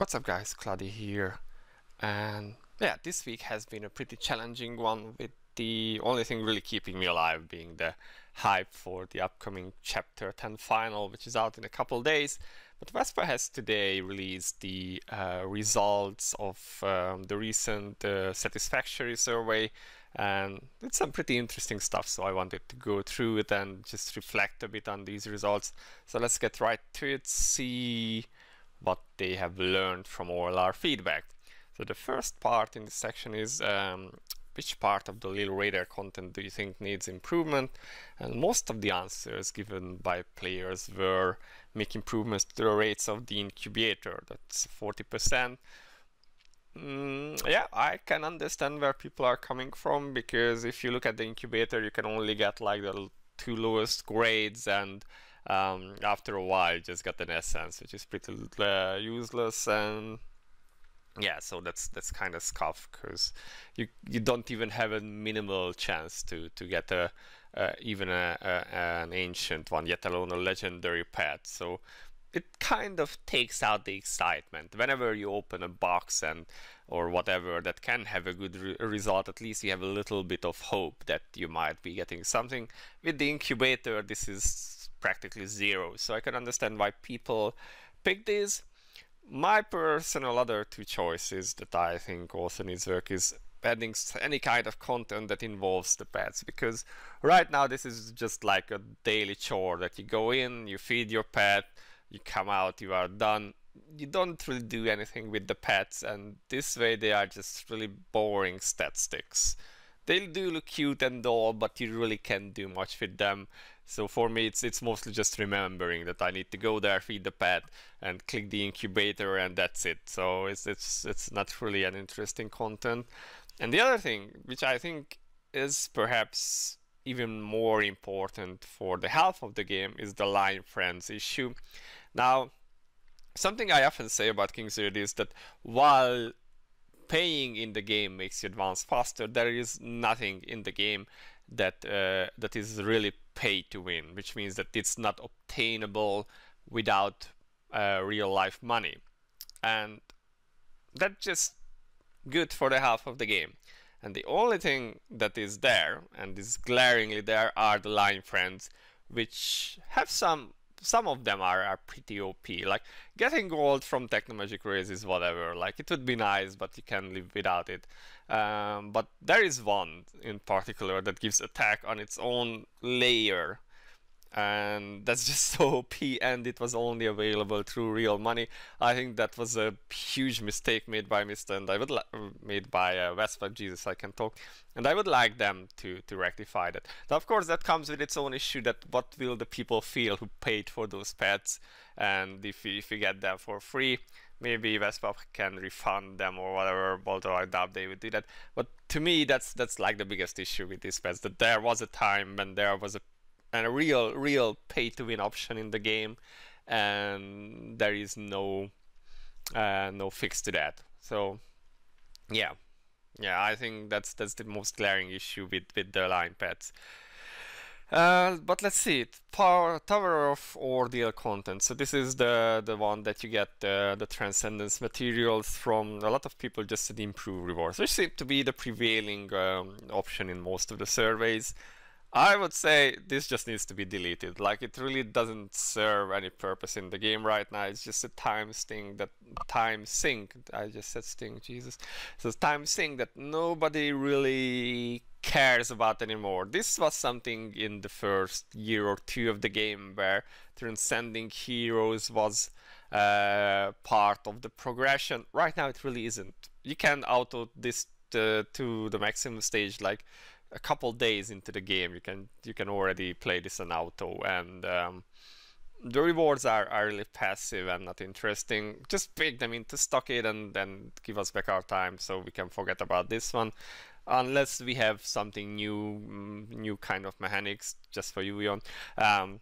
What's up guys, Cloudie here. And yeah, this week has been a pretty challenging one with the only thing really keeping me alive being the hype for the upcoming Chapter 10 final, which is out in a couple days. But Vespa has today released the uh, results of um, the recent uh, satisfactory survey and it's some pretty interesting stuff so I wanted to go through it and just reflect a bit on these results. So let's get right to it, see what they have learned from all our feedback. So the first part in this section is um, which part of the Little Radar content do you think needs improvement? And most of the answers given by players were make improvements to the rates of the incubator, that's 40%. Mm, yeah, I can understand where people are coming from because if you look at the incubator, you can only get like the two lowest grades and um, after a while just got an essence which is pretty uh, useless and yeah so that's that's kind of scuff because you you don't even have a minimal chance to to get a uh, even a, a, an ancient one yet alone a legendary pet. So it kind of takes out the excitement. Whenever you open a box and or whatever that can have a good re result at least you have a little bit of hope that you might be getting something. With the incubator this is practically zero. So I can understand why people pick these. My personal other two choices that I think also needs work is adding any kind of content that involves the pets because right now this is just like a daily chore that you go in, you feed your pet, you come out, you are done. You don't really do anything with the pets and this way they are just really boring statistics. They do look cute and all, but you really can't do much with them. So for me, it's it's mostly just remembering that I need to go there, feed the pet, and click the incubator, and that's it. So it's it's it's not really an interesting content. And the other thing, which I think is perhaps even more important for the health of the game, is the line friends issue. Now, something I often say about King's is that while paying in the game makes you advance faster, there is nothing in the game that uh, that is really pay to win, which means that it's not obtainable without uh, real life money. And that's just good for the half of the game. And the only thing that is there, and is glaringly there, are the line friends, which have some some of them are, are pretty OP. Like getting gold from Technomagic Race is whatever. Like it would be nice, but you can live without it. Um, but there is one in particular that gives attack on its own layer and that's just so OP and it was only available through real money. I think that was a huge mistake made by Mr. and I would made by uh, Vespa Jesus I can talk and I would like them to to rectify that. Now of course that comes with its own issue that what will the people feel who paid for those pets and if you, if you get them for free maybe Vespa can refund them or whatever although I doubt they would do that but to me that's that's like the biggest issue with these pets that there was a time when there was a and a real real pay to win option in the game and there is no uh, no fix to that so yeah yeah I think that's that's the most glaring issue with with the line pets uh, but let's see it. Power, Tower of Ordeal content. So this is the the one that you get uh, the Transcendence materials from. A lot of people just said improve rewards, which seem to be the prevailing um, option in most of the surveys. I would say this just needs to be deleted. Like it really doesn't serve any purpose in the game right now. It's just a time sting that time sink. I just said sting, Jesus. So time sink that nobody really cares about anymore. This was something in the first year or two of the game where transcending heroes was uh, part of the progression. Right now it really isn't. You can auto this to, to the maximum stage like a couple days into the game you can you can already play this on auto and um, the rewards are, are really passive and not interesting. Just pick them into stockade and then give us back our time so we can forget about this one. Unless we have something new mm, new kind of mechanics just for you um,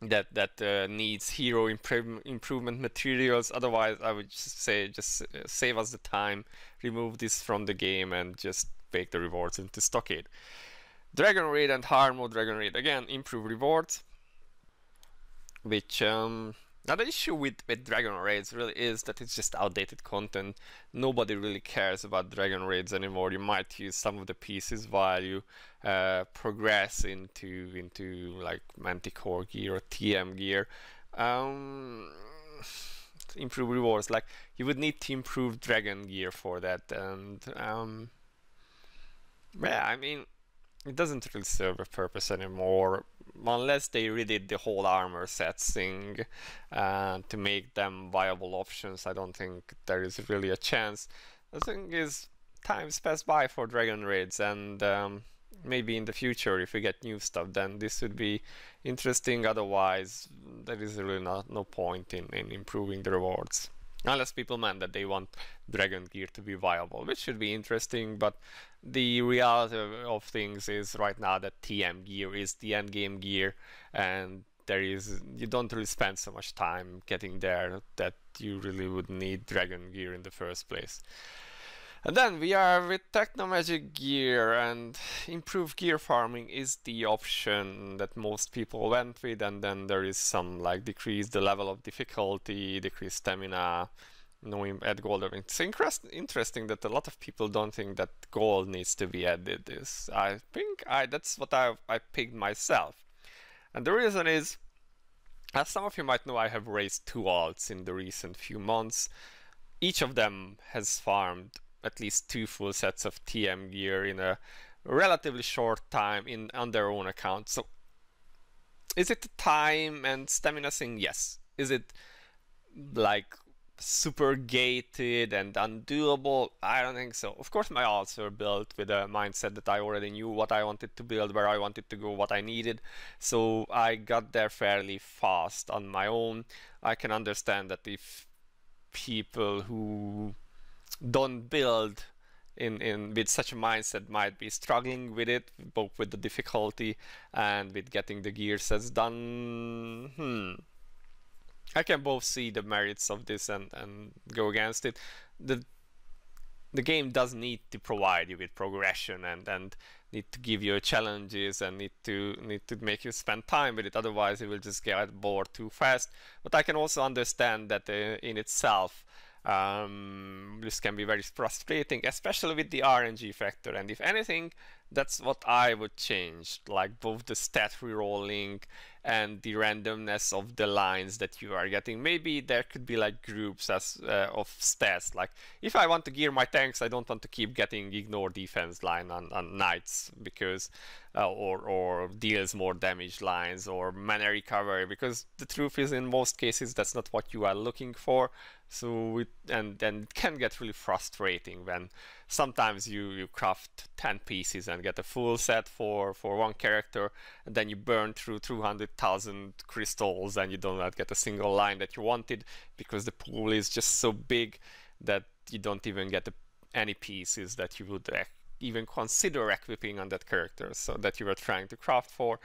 that that uh, needs hero improve, improvement materials. Otherwise I would just say just uh, save us the time remove this from the game and just bake the rewards into Stockade. Dragon Raid and Hard Mode Dragon Raid again improve rewards, which um, Now the issue with, with Dragon Raids really is that it's just outdated content. Nobody really cares about Dragon Raids anymore. You might use some of the pieces while you uh, progress into into like Manticore gear or TM gear. Um, improve rewards like you would need to improve Dragon gear for that, and um, yeah, I mean it doesn't really serve a purpose anymore unless they redid the whole armor sets thing uh, to make them viable options. I don't think there is really a chance. The thing is, times pass by for Dragon Raids, and um, maybe in the future, if we get new stuff, then this would be interesting. Otherwise, there is really not, no point in, in improving the rewards. Unless people meant that they want Dragon Gear to be viable, which should be interesting, but the reality of things is right now that TM gear is the end game gear, and there is you don't really spend so much time getting there that you really would need Dragon Gear in the first place. And then we are with Technomagic gear and improved gear farming is the option that most people went with and then there is some like decrease the level of difficulty, decrease stamina, no add gold. It's interesting that a lot of people don't think that gold needs to be added. Is I think I that's what I I picked myself, and the reason is, as some of you might know, I have raised two alts in the recent few months. Each of them has farmed at least two full sets of TM gear in a relatively short time in on their own account. So, is it time and stamina thing? Yes. Is it like super gated and undoable? I don't think so. Of course, my alts were built with a mindset that I already knew what I wanted to build, where I wanted to go, what I needed. So I got there fairly fast on my own. I can understand that if people who don't build in, in with such a mindset might be struggling with it, both with the difficulty and with getting the gear sets done. Hmm I can both see the merits of this and, and go against it. The the game does need to provide you with progression and, and need to give you challenges and need to need to make you spend time with it otherwise it will just get bored too fast but i can also understand that uh, in itself um, this can be very frustrating especially with the rng factor and if anything that's what i would change like both the stat rerolling and the randomness of the lines that you are getting. Maybe there could be like groups as uh, of stats. Like if I want to gear my tanks, I don't want to keep getting ignore defense line on, on knights because uh, or or deals more damage lines or mana recovery because the truth is in most cases that's not what you are looking for. So it, and then it can get really frustrating when sometimes you, you craft 10 pieces and get a full set for, for one character and then you burn through 200,000 crystals and you do not get a single line that you wanted because the pool is just so big that you don't even get any pieces that you would even consider equipping on that character so that you were trying to craft for.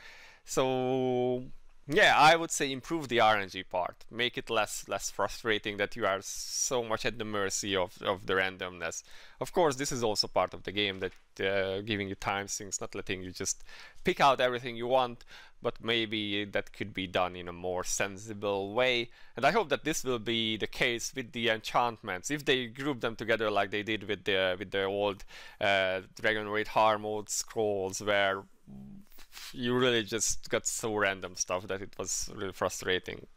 So yeah, I would say improve the RNG part. Make it less less frustrating that you are so much at the mercy of, of the randomness. Of course, this is also part of the game that uh, giving you time things, not letting you just pick out everything you want, but maybe that could be done in a more sensible way. And I hope that this will be the case with the enchantments. If they group them together like they did with the with the old uh, Dragon Raid hard mode scrolls, where you really just got so random stuff that it was really frustrating.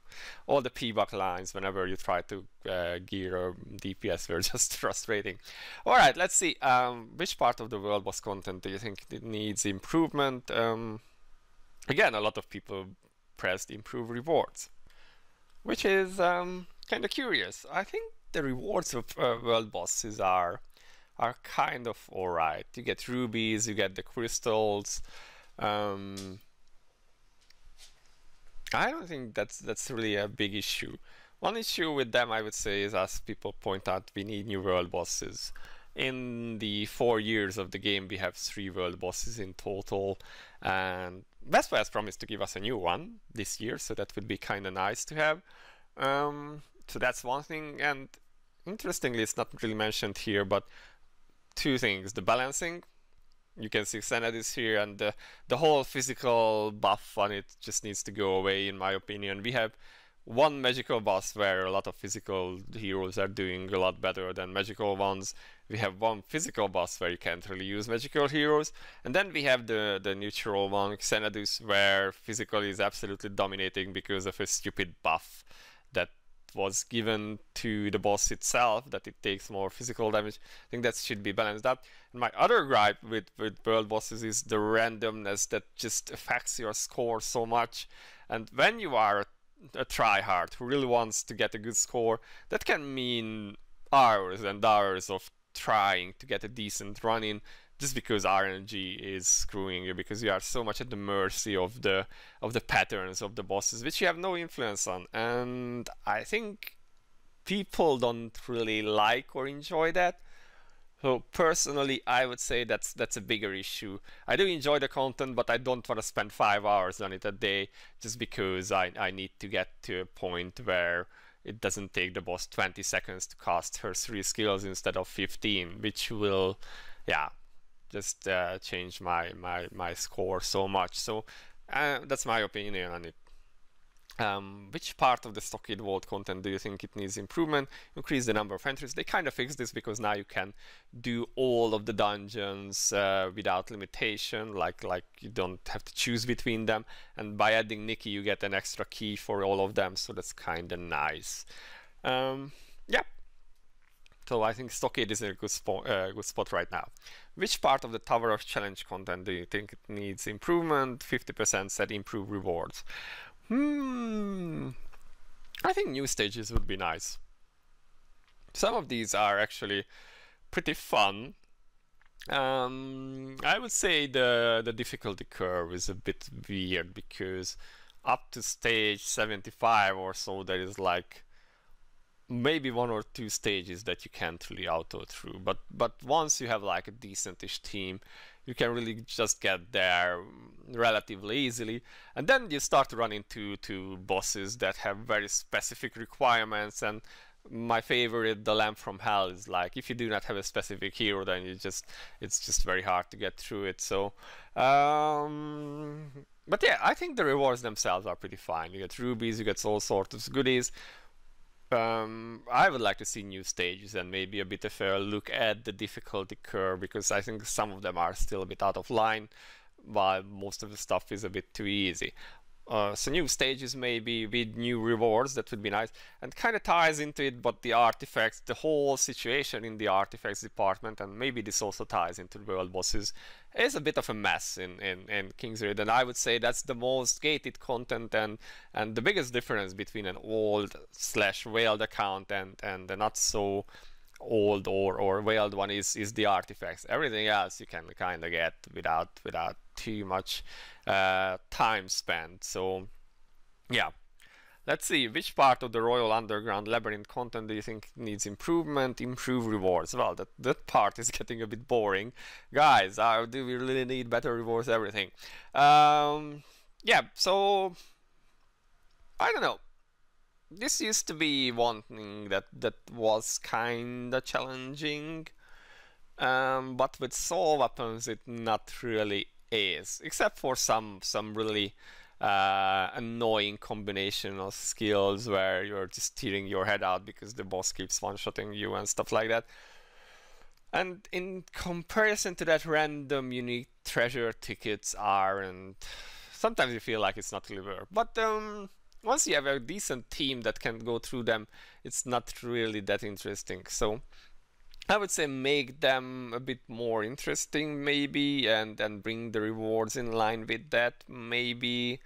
All the p-buck lines whenever you try to uh, gear or DPS were just frustrating. All right, let's see. Um, which part of the world boss content do you think needs improvement? Um, again, a lot of people pressed improve rewards, which is um, kind of curious. I think the rewards of uh, world bosses are are kind of alright. You get rubies, you get the crystals, um, I don't think that's that's really a big issue. One issue with them, I would say, is as people point out, we need new world bosses. In the four years of the game, we have three world bosses in total, and Buy has promised to give us a new one this year, so that would be kind of nice to have. Um, so that's one thing, and interestingly, it's not really mentioned here, but two things: the balancing you can see Xenadis here and the, the whole physical buff on it just needs to go away in my opinion. We have one magical boss where a lot of physical heroes are doing a lot better than magical ones. We have one physical boss where you can't really use magical heroes. And then we have the, the neutral one, Xenadus, where physical is absolutely dominating because of a stupid buff was given to the boss itself, that it takes more physical damage. I think that should be balanced out. And my other gripe with, with world bosses is the randomness that just affects your score so much. And when you are a tryhard who really wants to get a good score, that can mean hours and hours of trying to get a decent run in just because RNG is screwing you because you are so much at the mercy of the of the patterns of the bosses which you have no influence on and I think people don't really like or enjoy that so personally, I would say that's that's a bigger issue. I do enjoy the content, but I don't want to spend five hours on it a day just because I, I need to get to a point where it doesn't take the boss 20 seconds to cast her three skills instead of 15, which will, yeah, just uh, change my, my, my score so much. So uh, that's my opinion on it. Um, which part of the Stockade Vault content do you think it needs improvement? Increase the number of entries. They kind of fixed this because now you can do all of the dungeons uh, without limitation, like like you don't have to choose between them. And by adding Nikki, you get an extra key for all of them, so that's kind of nice. Um, yeah. So I think Stockade is in a good spot, uh, good spot right now. Which part of the Tower of Challenge content do you think needs improvement? 50% said improve rewards. Hmm. I think new stages would be nice. Some of these are actually pretty fun. Um, I would say the the difficulty curve is a bit weird because up to stage 75 or so there is like maybe one or two stages that you can't really auto through but but once you have like a decentish team you can really just get there relatively easily. And then you start to run into to bosses that have very specific requirements and my favorite the lamp from hell is like if you do not have a specific hero then you just it's just very hard to get through it. So um, but yeah i think the rewards themselves are pretty fine. You get rubies you get all sorts of goodies um, I would like to see new stages and maybe a bit of a look at the difficulty curve because I think some of them are still a bit out of line while most of the stuff is a bit too easy. Uh, so new stages maybe with new rewards that would be nice. And kind of ties into it but the artifacts the whole situation in the artifacts department and maybe this also ties into the world bosses is a bit of a mess in, in, in King's Raid and I would say that's the most gated content and and the biggest difference between an old slash whaled account and and the not so old or or whaled one is is the artifacts everything else you can kind of get without without too much uh, time spent. So yeah, let's see which part of the Royal Underground Labyrinth content do you think needs improvement, improve rewards? Well, that, that part is getting a bit boring. Guys, uh, do we really need better rewards, everything? Um, yeah, so I don't know. This used to be one thing that, that was kinda challenging. Um, but with soul weapons it not really is, except for some some really uh, annoying combination of skills where you're just tearing your head out because the boss keeps one-shotting you and stuff like that. And in comparison to that, random unique treasure tickets are, and sometimes you feel like it's not really worth. But um, once you have a decent team that can go through them, it's not really that interesting. So I would say make them a bit more interesting maybe and and bring the rewards in line with that maybe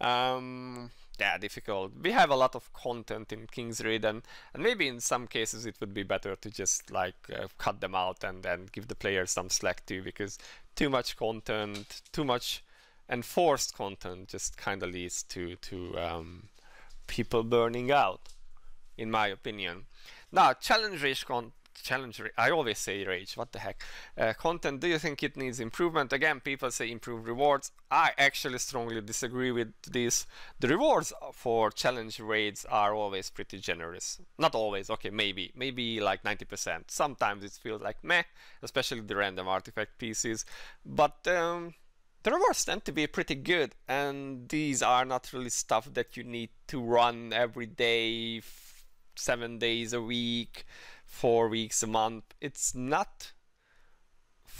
um, yeah difficult we have a lot of content in King's Raid and, and maybe in some cases it would be better to just like uh, cut them out and then give the players some slack too because too much content too much enforced content just kind of leads to to um, people burning out in my opinion. Now challenge race con challenge I always say rage what the heck? Uh, content do you think it needs improvement? Again people say improve rewards. I actually strongly disagree with this. The rewards for challenge raids are always pretty generous. Not always okay maybe maybe like 90% sometimes it feels like meh especially the random artifact pieces. But um, the rewards tend to be pretty good, and these are not really stuff that you need to run every day, seven days a week, four weeks a month. It's not.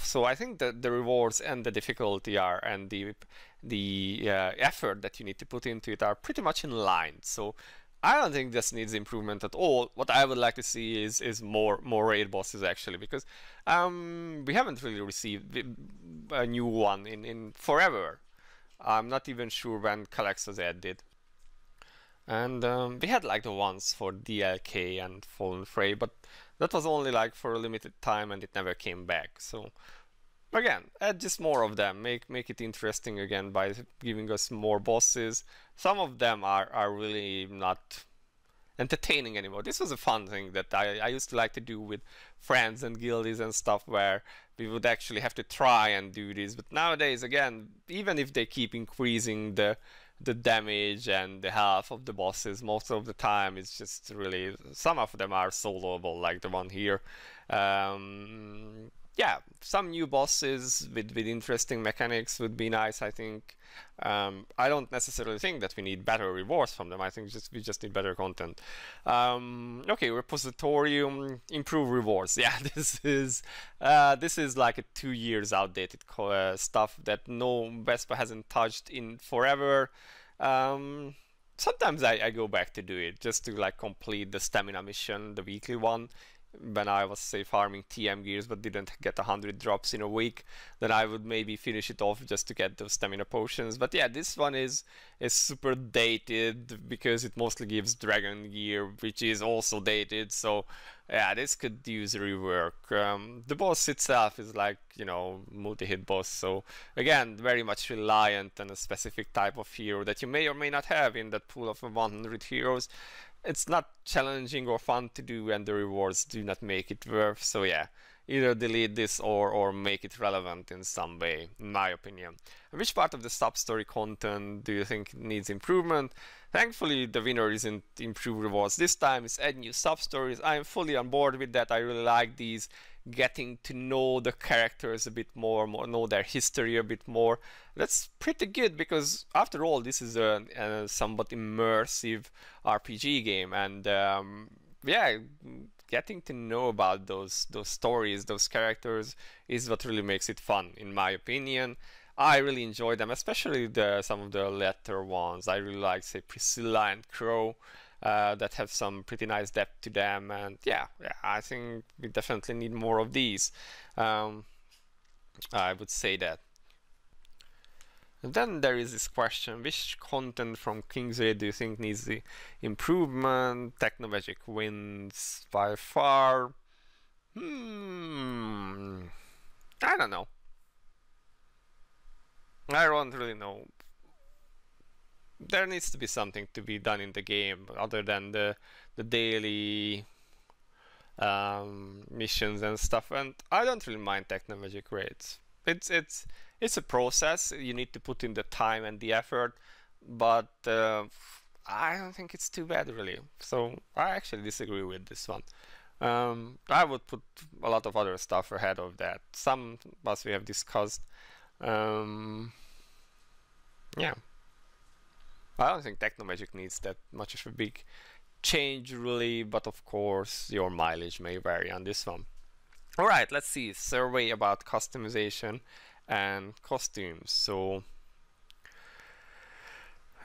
So I think that the rewards and the difficulty are, and the the uh, effort that you need to put into it are pretty much in line. So I don't think this needs improvement at all. What I would like to see is is more more raid bosses actually, because um, we haven't really received a new one in in forever. I'm not even sure when Kalexos did. And um, we had like the ones for DLK and Fallen Fray, but that was only like for a limited time and it never came back. So again, add just more of them. Make make it interesting again by giving us more bosses. Some of them are, are really not entertaining anymore. This was a fun thing that I, I used to like to do with friends and guildies and stuff where we would actually have to try and do this. But nowadays, again, even if they keep increasing the the damage and the health of the bosses, most of the time it's just really some of them are soloable, like the one here. Um, yeah, some new bosses with, with interesting mechanics would be nice, I think. Um, I don't necessarily think that we need better rewards from them. I think just we just need better content. Um, okay, repositorium, improve rewards. Yeah, this is uh, this is like a two years outdated uh, stuff that no Vespa hasn't touched in forever. Um, sometimes I, I go back to do it just to like complete the stamina mission, the weekly one when I was say farming TM gears but didn't get 100 drops in a week then I would maybe finish it off just to get those stamina potions. But yeah this one is is super dated because it mostly gives dragon gear which is also dated. So yeah this could use a rework. Um, the boss itself is like you know multi-hit boss. So again very much reliant on a specific type of hero that you may or may not have in that pool of 100 heroes it's not challenging or fun to do and the rewards do not make it worth so yeah. Either delete this or or make it relevant in some way in my opinion. Which part of the sub story content do you think needs improvement? Thankfully the winner isn't improve rewards this time. It's add new sub stories. I'm fully on board with that. I really like these getting to know the characters a bit more, more know their history a bit more. That's pretty good because after all, this is a, a somewhat immersive RPG game, and um, yeah, getting to know about those those stories, those characters, is what really makes it fun, in my opinion. I really enjoy them, especially the some of the latter ones. I really like, say, Priscilla and Crow uh, that have some pretty nice depth to them. And yeah, yeah, I think we definitely need more of these. Um, I would say that. And then there is this question, which content from King's Raid do you think needs the improvement? Technomagic wins by far. Hmm. I don't know. I don't really know there needs to be something to be done in the game other than the the daily um, missions and stuff. And I don't really mind Technomagic raids. It's it's it's a process. You need to put in the time and the effort, but uh, I don't think it's too bad really. So I actually disagree with this one. Um, I would put a lot of other stuff ahead of that. Some as we have discussed. Um, yeah. I don't think Technomagic needs that much of a big change really, but of course your mileage may vary on this one. Alright, let's see, survey about customization and costumes. So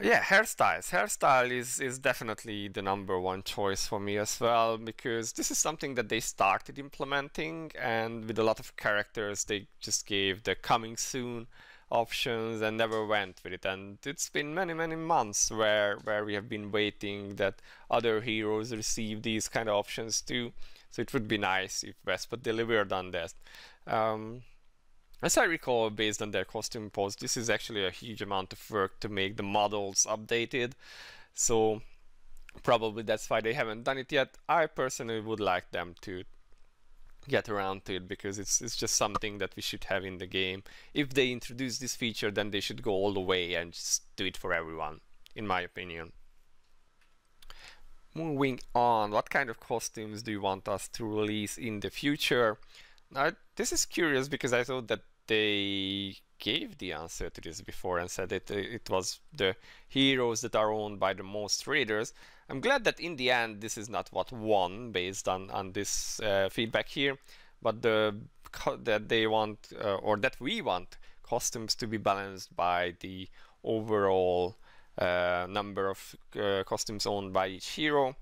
yeah, hairstyles. Hairstyle is, is definitely the number one choice for me as well because this is something that they started implementing and with a lot of characters they just gave the coming soon options and never went with it. And it's been many many months where where we have been waiting that other heroes receive these kind of options too. So it would be nice if Vespa delivered on that. Um, as I recall based on their costume post this is actually a huge amount of work to make the models updated. So probably that's why they haven't done it yet. I personally would like them to get around to it because it's it's just something that we should have in the game. If they introduce this feature, then they should go all the way and just do it for everyone, in my opinion. Moving on, what kind of costumes do you want us to release in the future? Now, this is curious because I thought that they gave the answer to this before and said that it was the heroes that are owned by the most readers. I'm glad that in the end this is not what won based on on this uh, feedback here, but the that they want uh, or that we want costumes to be balanced by the overall uh, number of uh, costumes owned by each hero.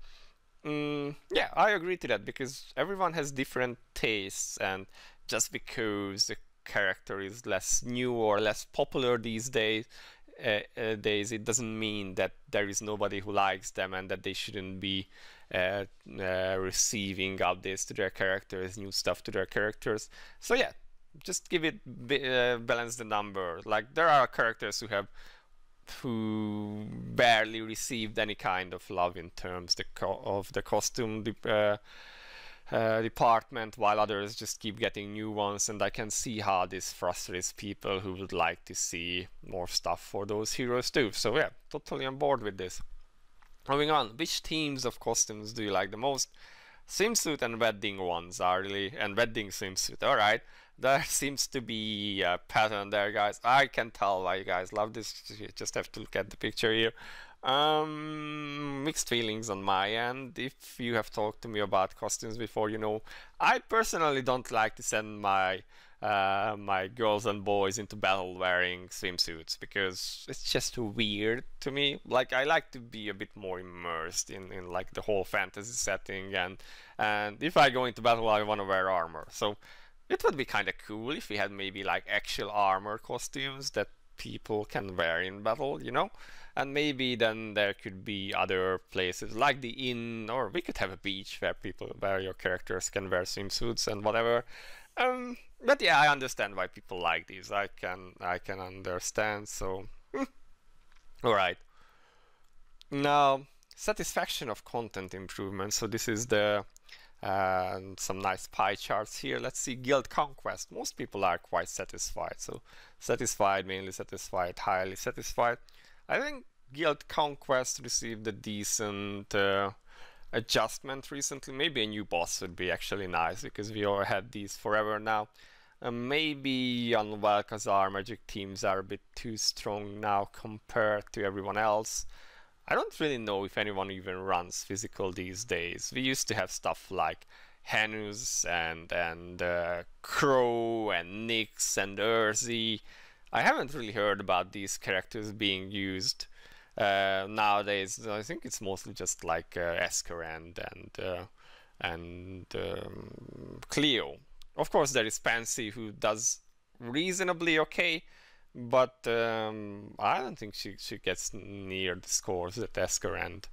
Mm, yeah, I agree to that because everyone has different tastes, and just because the character is less new or less popular these days, uh, uh, days, it doesn't mean that there is nobody who likes them and that they shouldn't be uh, uh receiving updates to their characters, new stuff to their characters. So yeah, just give it uh, balance the number. Like there are characters who have who barely received any kind of love in terms of the costume uh, department, while others just keep getting new ones. And I can see how this frustrates people who would like to see more stuff for those heroes too. So yeah, totally on board with this. Moving on, which teams of costumes do you like the most? Swimsuit and wedding ones are really, and wedding swimsuit, alright there seems to be a pattern there guys I can tell why you guys love this you just have to look at the picture here um, mixed feelings on my end if you have talked to me about costumes before you know I personally don't like to send my uh, my girls and boys into battle wearing swimsuits because it's just weird to me. Like I like to be a bit more immersed in, in like the whole fantasy setting and and if I go into battle I want to wear armor. So it would be kind of cool if we had maybe like actual armor costumes that people can wear in battle, you know? And maybe then there could be other places like the inn, or we could have a beach where people, where your characters can wear swimsuits and whatever. Um, but yeah, I understand why people like these. I can, I can understand. So, hmm. all right. Now, satisfaction of content improvement. So this is the and some nice pie charts here. Let's see Guild Conquest. Most people are quite satisfied. So satisfied, mainly satisfied, highly satisfied. I think Guild Conquest received a decent uh, adjustment recently. Maybe a new boss would be actually nice because we all had these forever now. Uh, maybe on Vel'Khazar magic teams are a bit too strong now compared to everyone else. I don't really know if anyone even runs physical these days. We used to have stuff like Hanus and and uh, Crow and Nyx and Urzi. I haven't really heard about these characters being used uh, nowadays. I think it's mostly just like uh, Esker and and uh, and um, Cleo. Of course, there is Pansy who does reasonably okay, but um, I don't think she, she gets near the scores that Esker and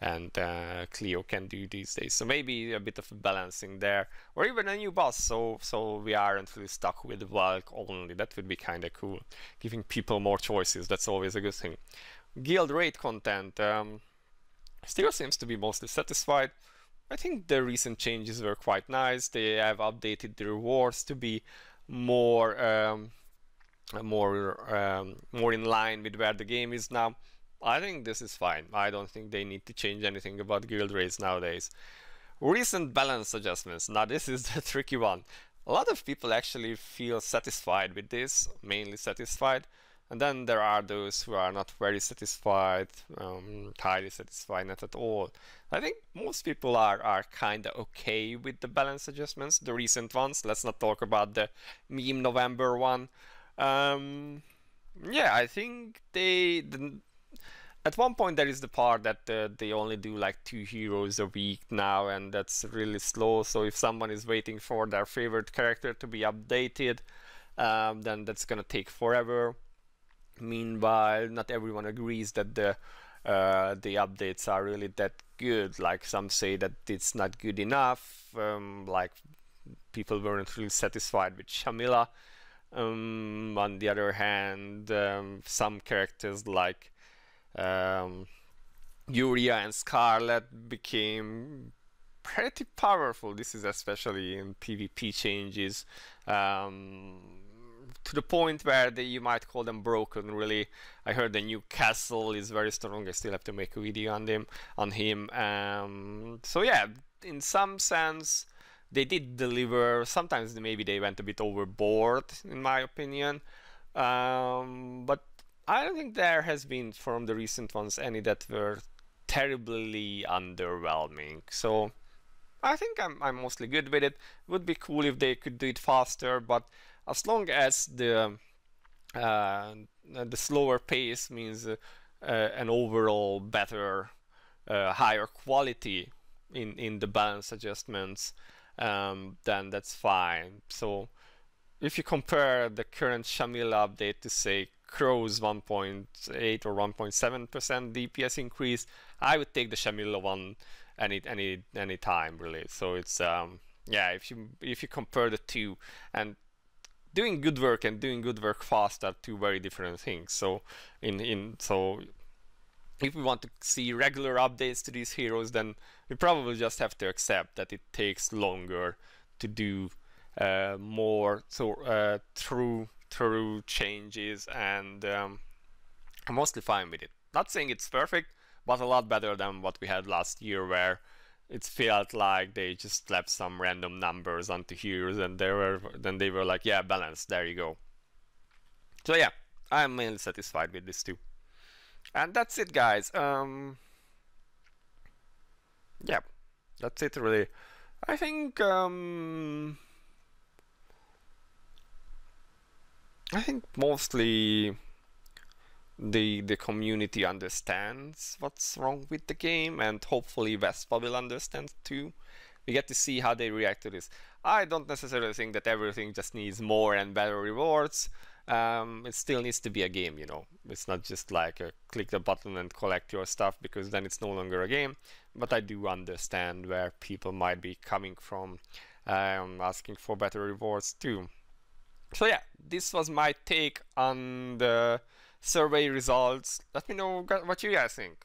and uh, Cleo can do these days. So maybe a bit of balancing there, or even a new boss. So so we aren't really stuck with Valk only. That would be kind of cool, giving people more choices. That's always a good thing. Guild raid content um, still seems to be mostly satisfied. I think the recent changes were quite nice. They have updated the rewards to be more. Um, more um, more in line with where the game is now. I think this is fine. I don't think they need to change anything about guild raids nowadays. Recent balance adjustments. Now this is the tricky one. A lot of people actually feel satisfied with this, mainly satisfied. And then there are those who are not very satisfied, um, highly satisfied, not at all. I think most people are, are kind of okay with the balance adjustments, the recent ones. Let's not talk about the meme November one. Um, yeah, I think they. The, at one point, there is the part that uh, they only do like two heroes a week now, and that's really slow. So if someone is waiting for their favorite character to be updated, um, then that's gonna take forever. Meanwhile, not everyone agrees that the uh, the updates are really that good. Like some say that it's not good enough. Um, like people weren't really satisfied with Shamila. Um, on the other hand, um, some characters like um, Yuria and Scarlet became pretty powerful. This is especially in PvP changes. Um, to the point where they, you might call them broken really i heard the new Kasel is very strong i still have to make a video on them on him um, so yeah in some sense they did deliver. Sometimes maybe they went a bit overboard, in my opinion. Um, but I don't think there has been from the recent ones any that were terribly underwhelming. So I think I'm, I'm mostly good with it. Would be cool if they could do it faster, but as long as the uh, the slower pace means uh, an overall better, uh, higher quality in in the balance adjustments, um, then that's fine. So if you compare the current Shamil update to say Crow's 1.8 or 1.7% DPS increase, I would take the Shamil one any any any time really. So it's um yeah if you if you compare the two and doing good work and doing good work fast are two very different things. So in in so if we want to see regular updates to these heroes, then we probably just have to accept that it takes longer to do uh, more so uh, true true changes, and um, I'm mostly fine with it. Not saying it's perfect, but a lot better than what we had last year where it felt like they just slapped some random numbers onto heroes and they were then they were like yeah balance there you go. So yeah i'm mainly satisfied with this too and that's it guys. Um yeah that's it really. I think um i think mostly the the community understands what's wrong with the game and hopefully Vespa will understand too. We get to see how they react to this. I don't necessarily think that everything just needs more and better rewards. Um, it still needs to be a game, you know. It's not just like a click the button and collect your stuff because then it's no longer a game. But I do understand where people might be coming from, um, asking for better rewards too. So yeah, this was my take on the survey results. Let me know what you guys think.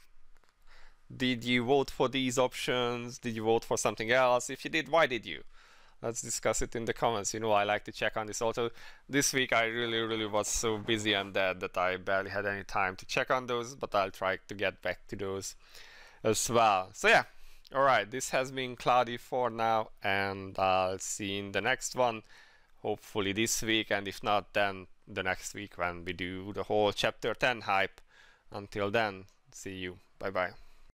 Did you vote for these options? Did you vote for something else? If you did, why did you? Let's discuss it in the comments. You know, I like to check on this also. This week I really, really was so busy and dead that I barely had any time to check on those, but I'll try to get back to those as well. So yeah, alright, this has been Cloudie for now, and I'll see you in the next one, hopefully this week, and if not, then the next week when we do the whole chapter 10 hype. Until then, see you. Bye bye.